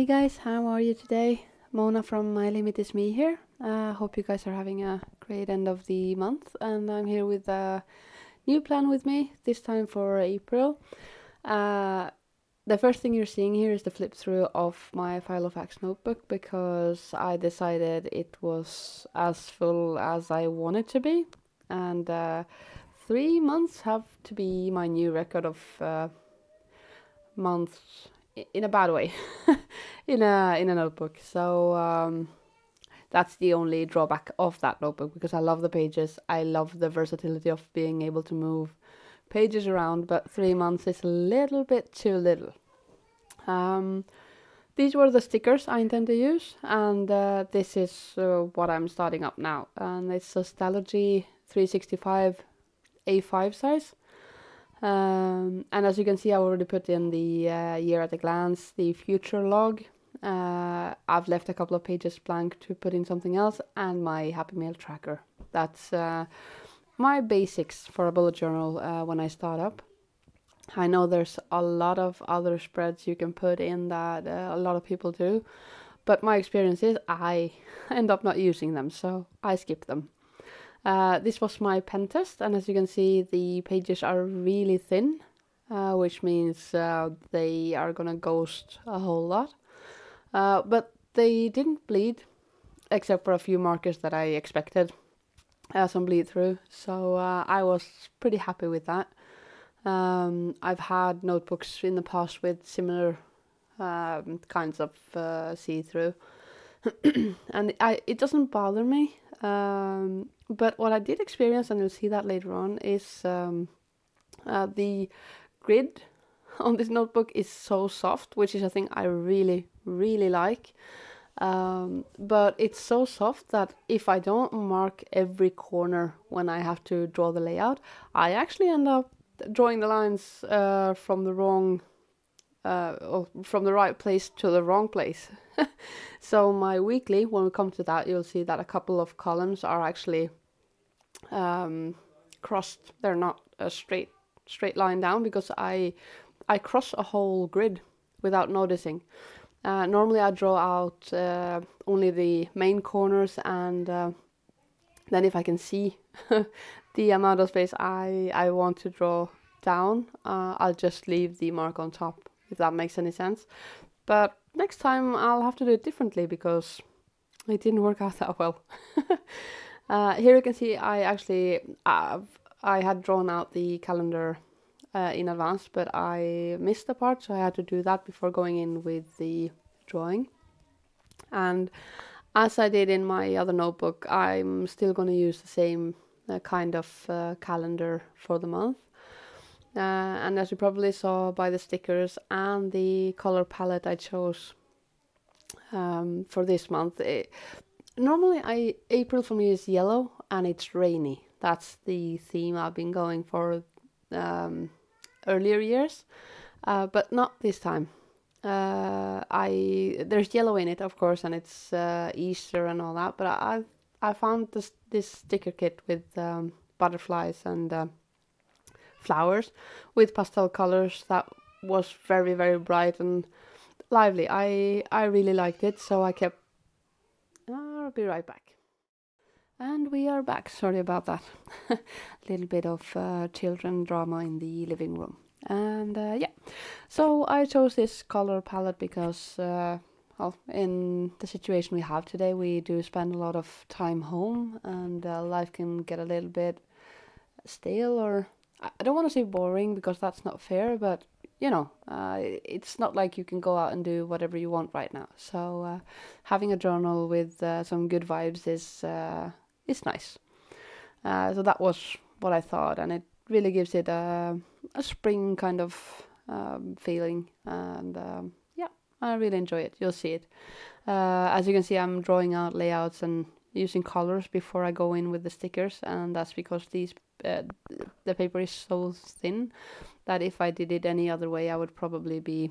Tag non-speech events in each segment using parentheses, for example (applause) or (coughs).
Hey guys, how are you today? Mona from My Limit is Me here. Uh, hope you guys are having a great end of the month, and I'm here with a new plan with me, this time for April. Uh, the first thing you're seeing here is the flip through of my Filofax notebook because I decided it was as full as I wanted to be, and uh, three months have to be my new record of uh, months in a bad way (laughs) in a in a notebook. So um, that's the only drawback of that notebook because I love the pages. I love the versatility of being able to move pages around, but three months is a little bit too little. Um, these were the stickers I intend to use, and uh, this is uh, what I'm starting up now. And it's a Stalogy 365 A5 size. Um, and as you can see, I already put in the uh, year at a glance, the future log. Uh, I've left a couple of pages blank to put in something else, and my Happy Mail tracker. That's uh, my basics for a bullet journal uh, when I start up. I know there's a lot of other spreads you can put in that uh, a lot of people do, but my experience is I (laughs) end up not using them, so I skip them. Uh, this was my pen test, and as you can see, the pages are really thin, uh, which means uh, they are gonna ghost a whole lot. Uh, but they didn't bleed, except for a few markers that I expected uh, some bleed through. So uh, I was pretty happy with that. Um, I've had notebooks in the past with similar um, kinds of see-through, (clears throat) and I, it doesn't bother me. Um, but what I did experience, and you'll see that later on, is um, uh, the grid (laughs) on this notebook is so soft, which is a thing I really, really like. Um, but it's so soft that if I don't mark every corner when I have to draw the layout, I actually end up drawing the lines uh, from the wrong, uh, or from the right place to the wrong place. (laughs) so my weekly, when we come to that, you'll see that a couple of columns are actually um, crossed. They're not a straight straight line down because I I cross a whole grid without noticing. Uh, normally I draw out uh, only the main corners and uh, then if I can see (laughs) the amount of space I, I want to draw down, uh, I'll just leave the mark on top, if that makes any sense. But next time I'll have to do it differently because it didn't work out (laughs) that well. Uh, here you can see I actually I had drawn out the calendar uh, in advance, but I missed the part, so I had to do that before going in with the drawing. And as I did in my other notebook, I'm still going to use the same uh, kind of uh, calendar for the month. Uh, and as you probably saw by the stickers and the color palette I chose um, for this month, it, normally I April for me is yellow and it's rainy. That's the theme I've been going for um, earlier years, uh, but not this time. Uh, I there's yellow in it, of course, and it's uh, Easter and all that. But I I found this this sticker kit with um, butterflies and uh, flowers with pastel colors that was very very bright and lively. I I really liked it, so I kept I'll be right back. And we are back. Sorry about that. A (laughs) little bit of uh, children drama in the living room. And uh, yeah, so I chose this color palette because, uh, well, in the situation we have today, we do spend a lot of time home and uh, life can get a little bit stale or I don't want to say boring because that's not fair, but you know, uh, it's not like you can go out and do whatever you want right now. So uh, having a journal with uh, some good vibes is uh, is nice. Uh, so that was what I thought, and it really gives it a a spring kind of um, feeling, and um, yeah, I really enjoy it. You'll see it. Uh, as you can see, I'm drawing out layouts and using colors before I go in with the stickers, and that's because these the paper is so thin that if I did it any other way, I would probably be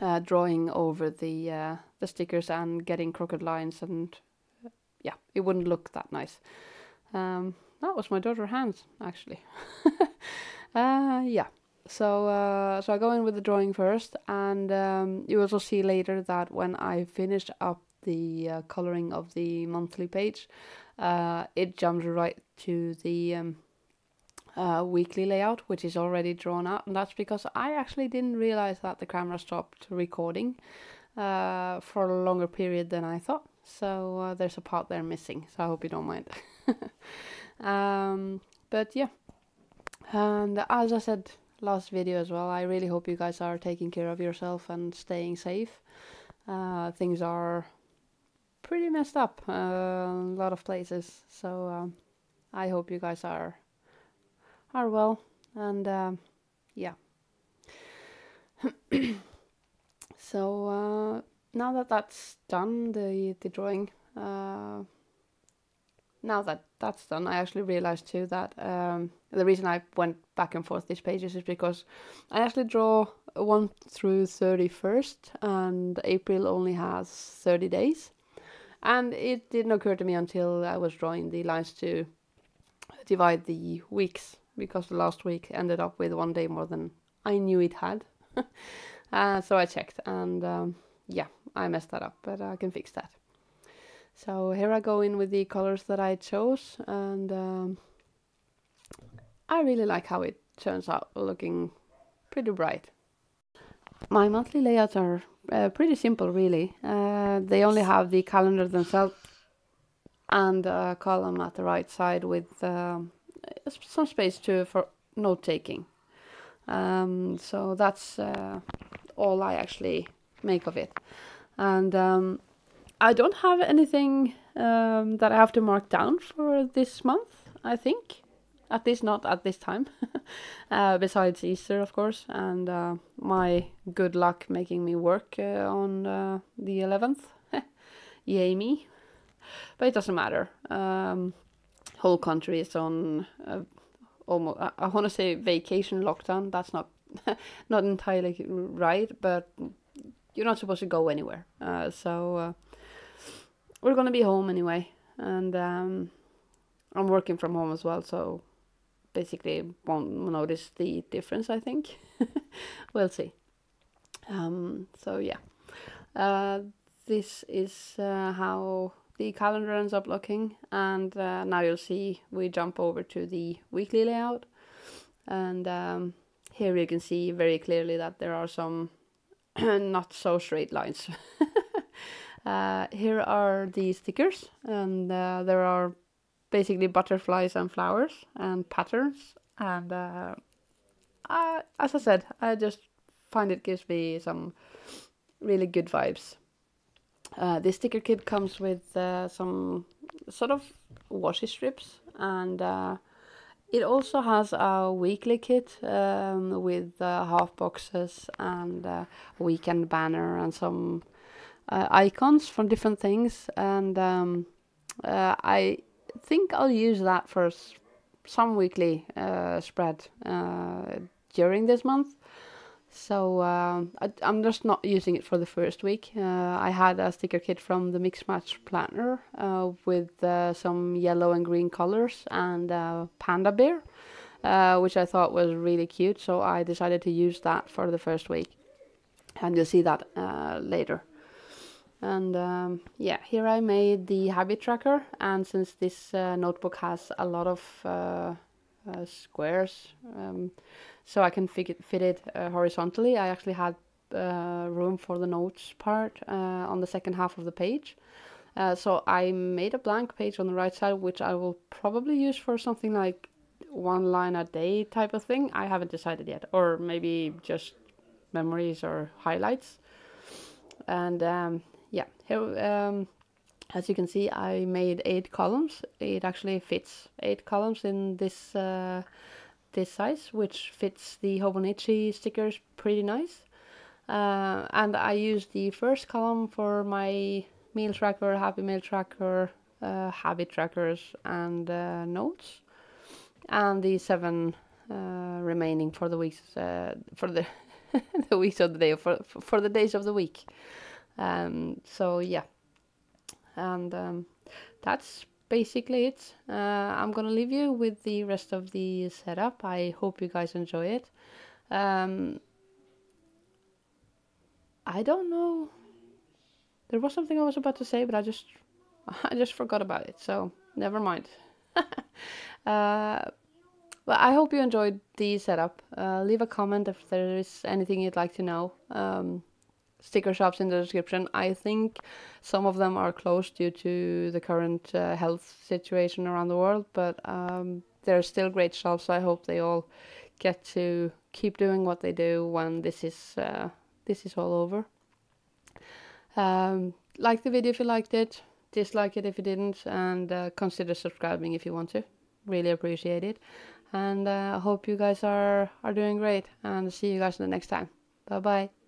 uh, drawing over the uh, the stickers and getting crooked lines, and uh, yeah, it wouldn't look that nice. Um, that was my daughter Hans, actually. (laughs) Uh, yeah. so uh, so I go in with the drawing first, and um, you also see later that when I finish up the uh, coloring of the monthly page, uh, it jumps right to the um, uh, weekly layout, which is already drawn out, and that's because I actually didn't realize that the camera stopped recording uh, for a longer period than I thought. So uh, there's a part there missing. So I hope you don't mind. (laughs) um, but yeah, and as I said last video as well, I really hope you guys are taking care of yourself and staying safe. Uh, things are pretty messed up uh, a lot of places, so um, I hope you guys are are well and um, yeah. (coughs) so uh, now that that's done, the the drawing. Uh, now that that's done, I actually realized too that um, the reason I went back and forth these pages is because I actually draw 1 through 31st and April only has 30 days. And it didn't occur to me until I was drawing the lines to divide the weeks because the last week ended up with one day more than I knew it had. (laughs) uh, so I checked and um, yeah, I messed that up, but I can fix that. So here I go in with the colors that I chose and um, I really like how it turns out looking pretty bright. My monthly layouts are uh, pretty simple really. Uh, they only have the calendar themselves and a column at the right side with um, some space to for note taking. Um, so that's uh, all I actually make of it. And um, I don't have anything um, that I have to mark down for this month, I think. At least not at this time. (laughs) uh, besides Easter, of course, and uh, my good luck making me work uh, on uh, the 11th. (laughs) Yay me. But it doesn't matter. Um, whole country is on uh, almost, I, I want to say vacation lockdown. That's not, (laughs) not entirely right, but you're not supposed to go anywhere. Uh, so we're gonna be home anyway, and um, I'm working from home as well. So basically, won't notice the difference. I think (laughs) we'll see. Um, so yeah, uh, this is uh, how the calendar ends up looking, and uh, now you'll see we jump over to the weekly layout, and um, here you can see very clearly that there are some (clears throat) not so straight lines. (laughs) uh, here are the stickers and uh, there are basically butterflies and flowers and patterns and uh, I, as I said I just find it gives me some really good vibes. Uh, this sticker kit comes with uh, some sort of washi strips and uh, it also has a weekly kit um, with uh, half boxes and a weekend banner and some uh, icons from different things. And um, uh, I think I'll use that for some weekly uh, spread uh, during this month. So uh, I, am just not using it for the first week. Uh, I had a sticker kit from the Mix Match Planner uh, with uh, some yellow and green colors and panda bear, which I thought was really cute. So I decided to use that for the first week, and you'll see that later. And um, yeah, here I made the habit tracker, and since this notebook has a lot of squares. Um, so I can fit, fit it uh, horizontally. I actually had uh, room for the notes part uh, on the second half of the page. Uh, so I made a blank page on the right side, which I will probably use for something like one line a day type of thing. I haven't decided yet, or maybe just memories or highlights. And um, yeah, here, um, as you can see, I made eight columns. It actually fits eight columns in this uh, this size, which fits the Hobonichi stickers pretty nice. Uh, and I used the first column for my meal tracker, happy meal tracker, uh, habit trackers, and uh, notes, and the seven uh, remaining for the weeks uh, for the (laughs) the weeks of the day for for the days of the week. Um, so yeah, and um, that's basically it. Uh, I'm gonna leave you with the rest of the setup. I hope you guys enjoy it. Um, I don't know. There was something I was about to say, but I just (laughs) I just forgot about it. So never mind. (laughs) uh, well, I hope you enjoyed the setup. Uh, leave a comment if there is anything you'd like to know. Um, sticker shops in the description. I think some of them are closed due to the current uh, health situation around the world, but um, they're still great shops. So I hope they all get to keep doing what they do when this is uh, this is all over. Um, like the video if you liked it, dislike it if you didn't, and uh, consider subscribing if you want to. Really appreciate it and uh, I hope you guys are are doing great and see you guys in the next time. Bye bye.